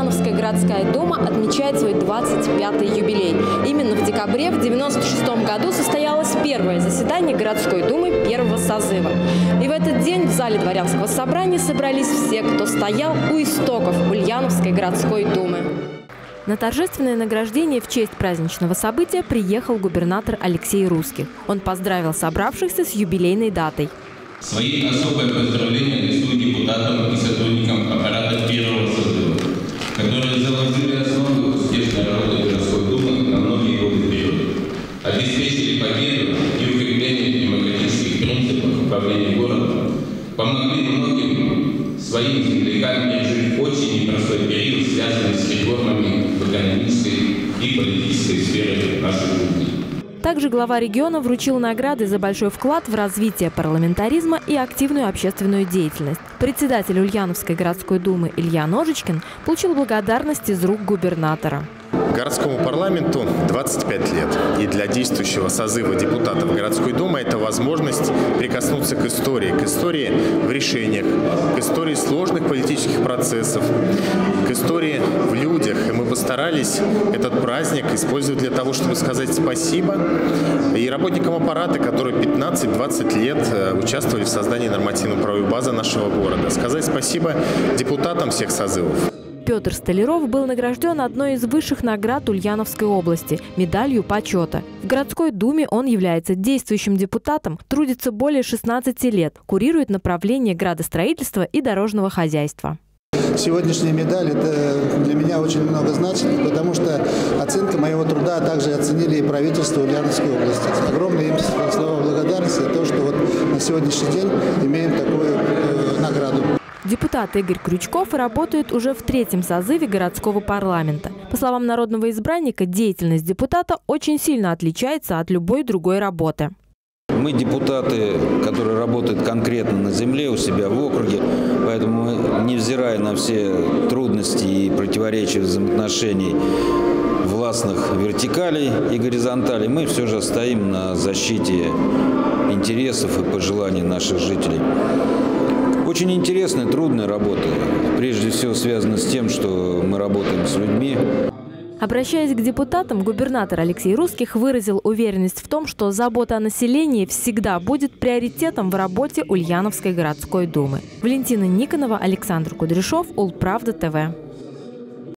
Ульяновская городская дума отмечает свой 25-й юбилей. Именно в декабре в 96 году состоялось первое заседание городской думы первого созыва. И в этот день в зале дворянского собрания собрались все, кто стоял у истоков Ульяновской городской думы. На торжественное награждение в честь праздничного события приехал губернатор Алексей Русских. Он поздравил собравшихся с юбилейной датой. Свои особое поздравления несу депутатам и сотрудникам аппарата первого заложили основу успешной работы городской думы на многие годы вперед, обеспечили победу и укрепление демократических принципов управления городом, помогли многим своими землякам пережить очень непростой период, связанный с реформами в экономической и политической сфере нашей. Также глава региона вручил награды за большой вклад в развитие парламентаризма и активную общественную деятельность. Председатель Ульяновской городской думы Илья Ножичкин получил благодарность из рук губернатора. Городскому парламенту 25 лет. И для действующего созыва депутатов городской думы возможность прикоснуться к истории, к истории в решениях, к истории сложных политических процессов, к истории в людях. И мы постарались этот праздник использовать для того, чтобы сказать спасибо и работникам аппарата, которые 15-20 лет э, участвовали в создании нормативно-правовой базы нашего города. Сказать спасибо депутатам всех созывов. Петр Столяров был награжден одной из высших наград Ульяновской области – медалью почета. В городской думе он является действующим депутатом, трудится более 16 лет, курирует направление градостроительства и дорожного хозяйства. Сегодняшняя медаль это для меня очень много значит, потому что оценка моего труда также оценили и правительство Ульяновской области. Огромные им слова благодарности за то, что вот на сегодняшний день имеем такую э, награду. Депутат Игорь Крючков работает уже в третьем созыве городского парламента. По словам народного избранника, деятельность депутата очень сильно отличается от любой другой работы. Мы депутаты, которые работают конкретно на земле у себя в округе, поэтому невзирая на все трудности и противоречия взаимоотношений властных вертикалей и горизонталей, мы все же стоим на защите интересов и пожеланий наших жителей. Очень интересная, трудная работа. Прежде всего связана с тем, что мы работаем с людьми. Обращаясь к депутатам, губернатор Алексей Русских выразил уверенность в том, что забота о населении всегда будет приоритетом в работе Ульяновской городской думы. Валентина Никонова, Александр Кудряшов, Улправда ТВ.